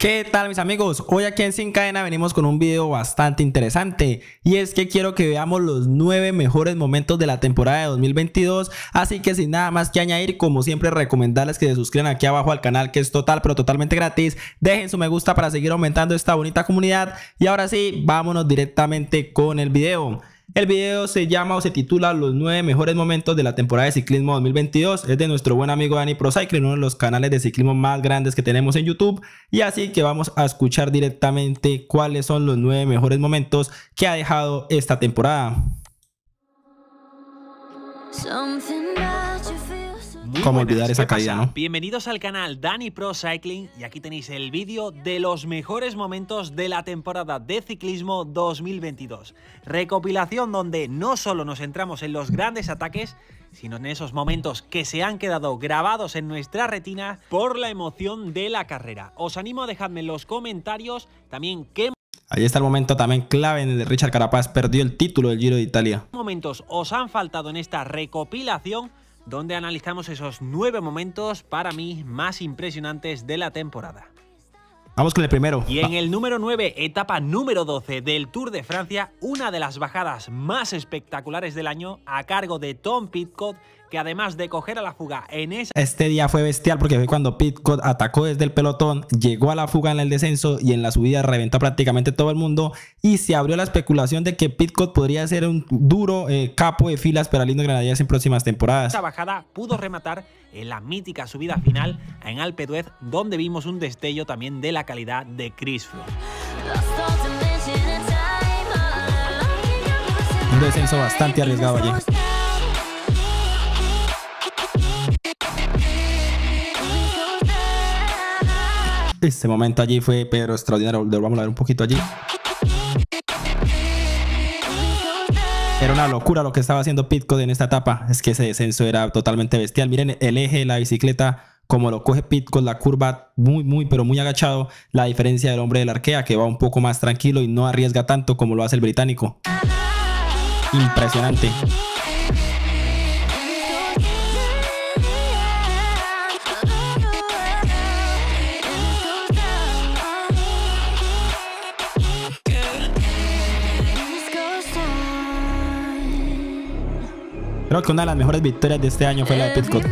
¿Qué tal mis amigos? Hoy aquí en Sin Cadena venimos con un video bastante interesante y es que quiero que veamos los 9 mejores momentos de la temporada de 2022 así que sin nada más que añadir como siempre recomendarles que se suscriban aquí abajo al canal que es total pero totalmente gratis dejen su me gusta para seguir aumentando esta bonita comunidad y ahora sí vámonos directamente con el video el video se llama o se titula Los 9 mejores momentos de la temporada de ciclismo 2022. Es de nuestro buen amigo Dani Pro Cycling, uno de los canales de ciclismo más grandes que tenemos en YouTube. Y así que vamos a escuchar directamente cuáles son los 9 mejores momentos que ha dejado esta temporada. ¿Cómo olvidar esa caída, no? Bienvenidos al canal Dani Pro Cycling y aquí tenéis el vídeo de los mejores momentos de la temporada de ciclismo 2022. Recopilación donde no solo nos centramos en los grandes ataques, sino en esos momentos que se han quedado grabados en nuestra retina por la emoción de la carrera. Os animo a dejarme en los comentarios también qué Ahí está el momento también clave en el de Richard Carapaz perdió el título del Giro de Italia. momentos os han faltado en esta recopilación donde analizamos esos nueve momentos para mí más impresionantes de la temporada. Vamos con el primero. Y en el número 9, etapa número 12 del Tour de Francia, una de las bajadas más espectaculares del año a cargo de Tom Pitcock que además de coger a la fuga en esa... Este día fue bestial porque fue cuando Pitcock atacó desde el pelotón, llegó a la fuga en el descenso y en la subida reventó prácticamente todo el mundo y se abrió la especulación de que Pitcock podría ser un duro eh, capo de filas para Lindo Granadillas en próximas temporadas. Esta bajada pudo rematar en la mítica subida final en Alpe d'Huez donde vimos un destello también de la calidad de Chris Froome. Un descenso bastante arriesgado allí. Este momento allí fue pero extraordinario. Vamos a ver un poquito allí. Era una locura lo que estaba haciendo Pitcock en esta etapa. Es que ese descenso era totalmente bestial. Miren el eje de la bicicleta, como lo coge Pitcock, la curva muy, muy, pero muy agachado. La diferencia del hombre del arquea, que va un poco más tranquilo y no arriesga tanto como lo hace el británico. Impresionante. Creo que una de las mejores victorias de este año fue la de Pitcock.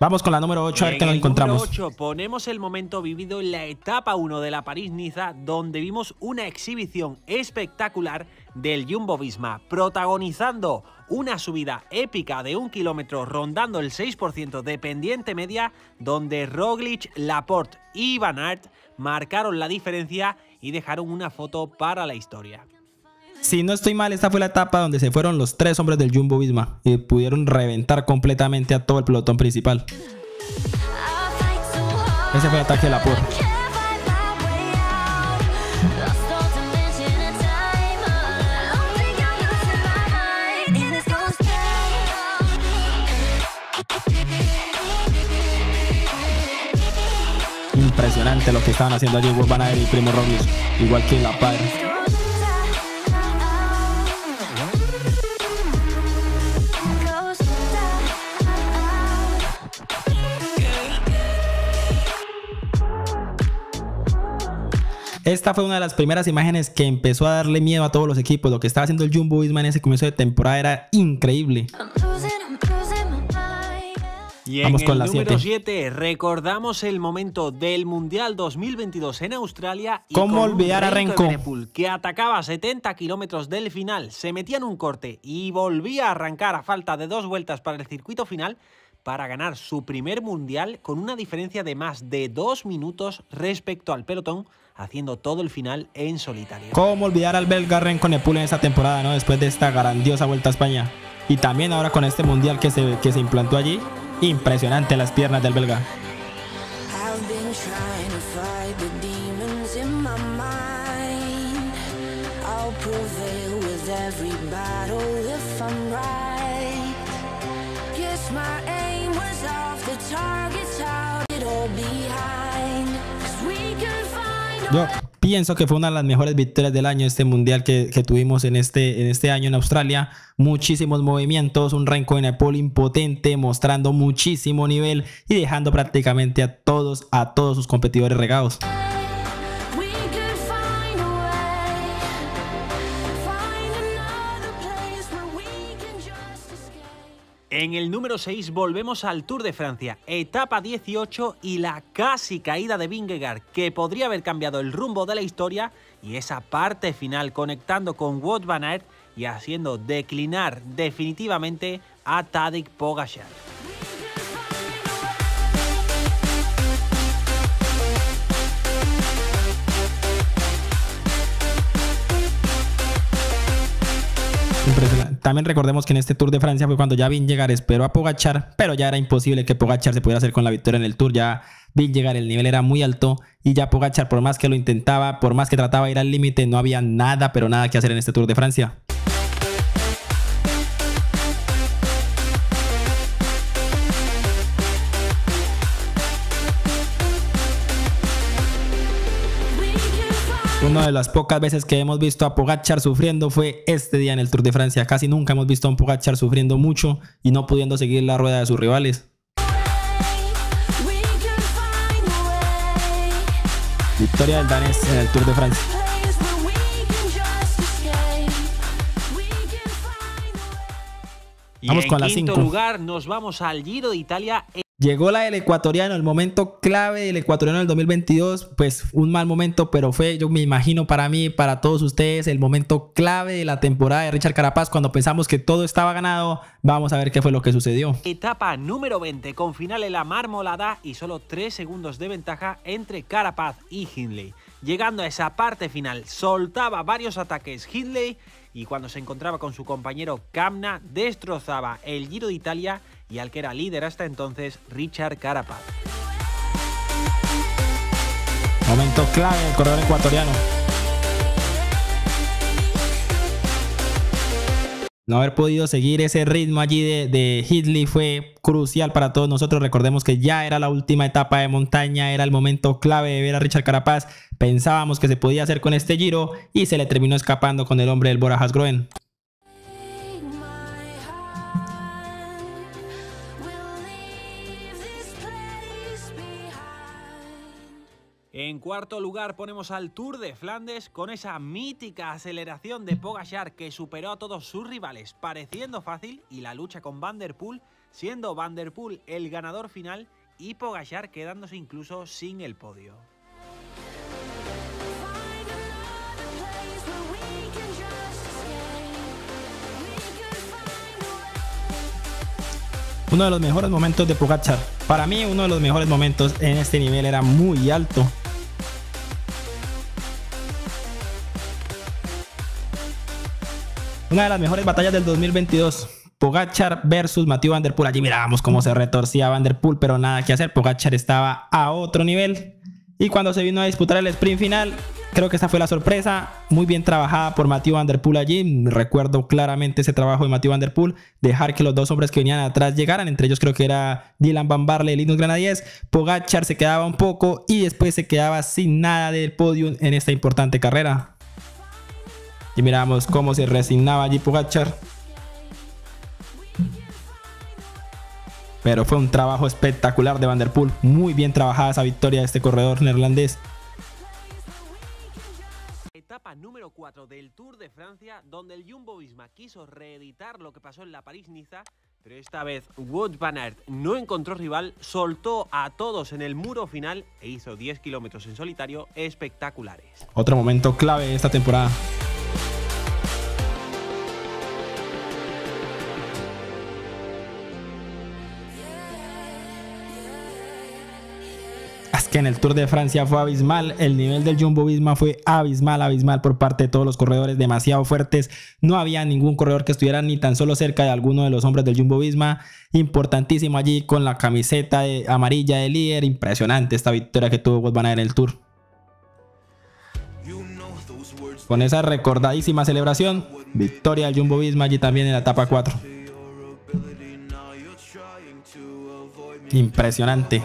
Vamos con la número 8 a ver qué nos encontramos. Número 8 ponemos el momento vivido en la etapa 1 de la París-Niza donde vimos una exhibición espectacular del Jumbo Visma protagonizando una subida épica de un kilómetro rondando el 6% de pendiente media donde Roglic, Laporte y Van Aert marcaron la diferencia y dejaron una foto para la historia. Si no estoy mal, esta fue la etapa donde se fueron los tres hombres del Jumbo Visma y pudieron reventar completamente a todo el pelotón principal. Ese fue el ataque de la por. Impresionante lo que estaban haciendo allí Van y Primo Roglic, igual que la padre. Esta fue una de las primeras imágenes que empezó a darle miedo a todos los equipos. Lo que estaba haciendo el Jumbo Visma en ese comienzo de temporada era increíble. Y en Vamos con el número 7 recordamos el momento del Mundial 2022 en Australia. Y ¿Cómo olvidar a Renko? Que atacaba a 70 kilómetros del final, se metía en un corte y volvía a arrancar a falta de dos vueltas para el circuito final para ganar su primer mundial con una diferencia de más de dos minutos respecto al pelotón, haciendo todo el final en solitario. ¿Cómo olvidar al belga Renko Nepul en esa temporada, ¿no? después de esta grandiosa vuelta a España? Y también ahora con este mundial que se, que se implantó allí, impresionante las piernas del belga. Yo pienso que fue una de las mejores victorias del año este mundial que, tuvimos en este, en este año en Australia. Muchísimos movimientos, un Renko en Paul impotente, mostrando muchísimo nivel y dejando prácticamente a todos, a todos sus competidores regados. En el número 6 volvemos al Tour de Francia, etapa 18 y la casi caída de Vingegaard, que podría haber cambiado el rumbo de la historia y esa parte final conectando con Wout van Aert y haciendo declinar definitivamente a Tadej Pogacar. También recordemos que en este Tour de Francia fue cuando ya llegar esperó a Pogachar, pero ya era imposible que Pogachar se pudiera hacer con la victoria en el Tour. Ya llegar el nivel era muy alto y ya Pogachar, por más que lo intentaba, por más que trataba de ir al límite, no había nada, pero nada que hacer en este Tour de Francia. Una de las pocas veces que hemos visto a Pogachar sufriendo fue este día en el Tour de Francia. Casi nunca hemos visto a un Pogachar sufriendo mucho y no pudiendo seguir la rueda de sus rivales. Victoria del danés en el Tour de Francia. Vamos con la quinto lugar nos vamos al Giro de Italia. Llegó la del ecuatoriano, el momento clave del ecuatoriano del 2022, pues un mal momento, pero fue, yo me imagino para mí, para todos ustedes, el momento clave de la temporada de Richard Carapaz, cuando pensamos que todo estaba ganado, vamos a ver qué fue lo que sucedió. Etapa número 20, con final en la marmolada y solo 3 segundos de ventaja entre Carapaz y Hindley. Llegando a esa parte final, soltaba varios ataques Hindley y cuando se encontraba con su compañero Kamna, destrozaba el Giro de Italia y al que era líder hasta entonces Richard Carapaz. Momento clave del corredor ecuatoriano. No haber podido seguir ese ritmo allí de, de Hitley fue crucial para todos nosotros. Recordemos que ya era la última etapa de montaña, era el momento clave de ver a Richard Carapaz. Pensábamos que se podía hacer con este giro y se le terminó escapando con el hombre del Bora Hasgroen. En cuarto lugar ponemos al Tour de Flandes con esa mítica aceleración de Pogachar que superó a todos sus rivales pareciendo fácil y la lucha con Van Der Poel siendo Van Der Poel el ganador final y Pogachar quedándose incluso sin el podio. Uno de los mejores momentos de Pogachar. Para mí uno de los mejores momentos en este nivel era muy alto. Una de las mejores batallas del 2022. Pogachar versus Matthew Van Der Poel. Allí mirábamos cómo se retorcía Van Der Poel, pero nada que hacer. Pogachar estaba a otro nivel. Y cuando se vino a disputar el sprint final, creo que esa fue la sorpresa. Muy bien trabajada por Matthew Van Der Poel allí. Recuerdo claramente ese trabajo de Matthew Van Der Poel. Dejar que los dos hombres que venían atrás llegaran. Entre ellos creo que era Dylan Van Barle y Linus Granadies. Pogachar se quedaba un poco y después se quedaba sin nada del podio en esta importante carrera. Y miramos cómo se resignaba allí Pogachar. Pero fue un trabajo espectacular de Vanderpool. Muy bien trabajada esa victoria de este corredor neerlandés. Etapa número 4 del Tour de Francia, donde el Jumbo Visma quiso reeditar lo que pasó en la París-Niza, pero esta vez Wout van Aert no encontró rival, soltó a todos en el muro final e hizo 10 kilómetros en solitario espectaculares. Otro momento clave de esta temporada. Que en el Tour de Francia fue abismal. El nivel del Jumbo Visma fue abismal, abismal por parte de todos los corredores, demasiado fuertes. No había ningún corredor que estuviera ni tan solo cerca de alguno de los hombres del Jumbo Visma. Importantísimo allí con la camiseta amarilla de líder. Impresionante esta victoria que tuvo Van en el Tour. Con esa recordadísima celebración, victoria del Jumbo Visma allí también en la etapa 4. Impresionante.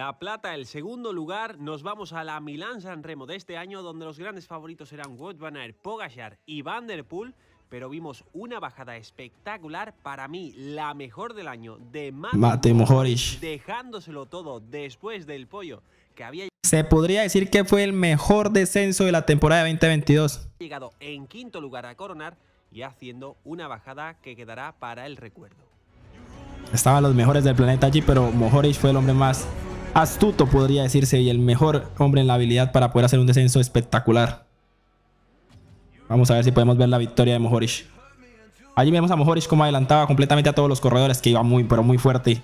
La plata, el segundo lugar, nos vamos a la Milán San Remo de este año, donde los grandes favoritos eran Wout van Aert, Pogacar y Van der Poel, pero vimos una bajada espectacular, para mí la mejor del año, de Mate Mohoric, dejándoselo todo después del pollo que había se podría decir que fue el mejor descenso de la temporada 2022. Llegado en quinto lugar a coronar y haciendo una bajada que quedará para el recuerdo. Estaban los mejores del planeta allí, pero Mohoric fue el hombre más astuto, podría decirse, y el mejor hombre en la habilidad para poder hacer un descenso espectacular. Vamos a ver si podemos ver la victoria de Mohoric. Allí vemos a Mohoric como adelantaba completamente a todos los corredores, que iba muy, pero muy fuerte.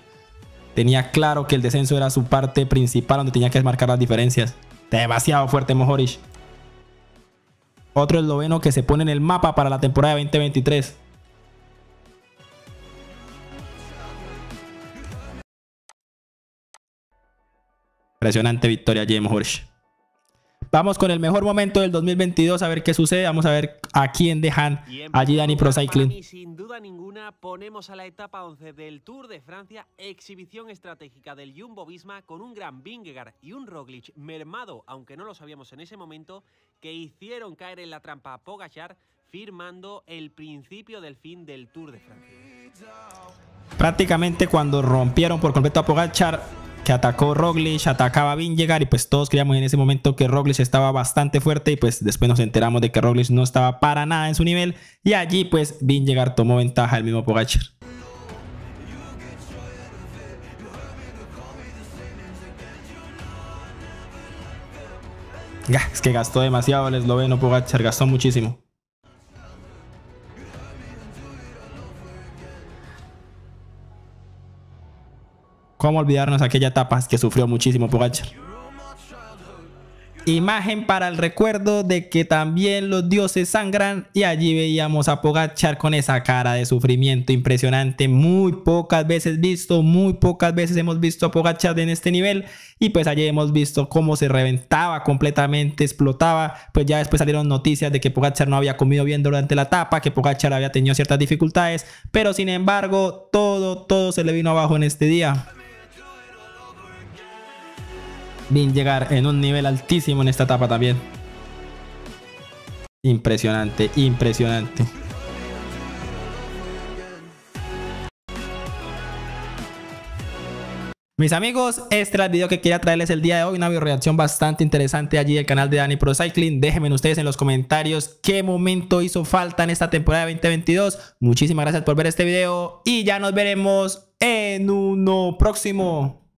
Tenía claro que el descenso era su parte principal, donde tenía que marcar las diferencias. Demasiado fuerte Mohoric. Otro esloveno que se pone en el mapa para la temporada 2023. Impresionante victoria James Horsch. Vamos con el mejor momento del 2022 a ver qué sucede. Vamos a ver a quién dejan allí Dani Pro Cycling. sin duda ninguna ponemos a la etapa 11 del Tour de Francia exhibición estratégica del Jumbo Visma con un gran Vingegaard y un Roglic mermado, aunque no lo sabíamos en ese momento, que hicieron caer en la trampa a Pogachar firmando el principio del fin del Tour de Francia. Prácticamente cuando rompieron por completo a Pogachar que atacó Roglic, atacaba llegar y pues todos creíamos en ese momento que Roglic estaba bastante fuerte y pues después nos enteramos de que Roglic no estaba para nada en su nivel y allí pues llegar tomó ventaja el mismo Pogacar. Es que gastó demasiado el esloveno Pogacar, gastó muchísimo. ¿Cómo olvidarnos aquella etapa que sufrió muchísimo Pogachar? Imagen para el recuerdo de que también los dioses sangran y allí veíamos a Pogachar con esa cara de sufrimiento impresionante, muy pocas veces visto, muy pocas veces hemos visto a Pogachar en este nivel y pues allí hemos visto cómo se reventaba completamente, explotaba, pues ya después salieron noticias de que Pogachar no había comido bien durante la etapa, que Pogachar había tenido ciertas dificultades, pero sin embargo todo, todo se le vino abajo en este día. Bien llegar en un nivel altísimo en esta etapa también. Impresionante, impresionante. Mis amigos, este era el video que quería traerles el día de hoy, una reacción bastante interesante allí del canal de Dani Pro Cycling. Déjenme ustedes en los comentarios qué momento hizo falta en esta temporada 2022. Muchísimas gracias por ver este video y ya nos veremos en uno próximo.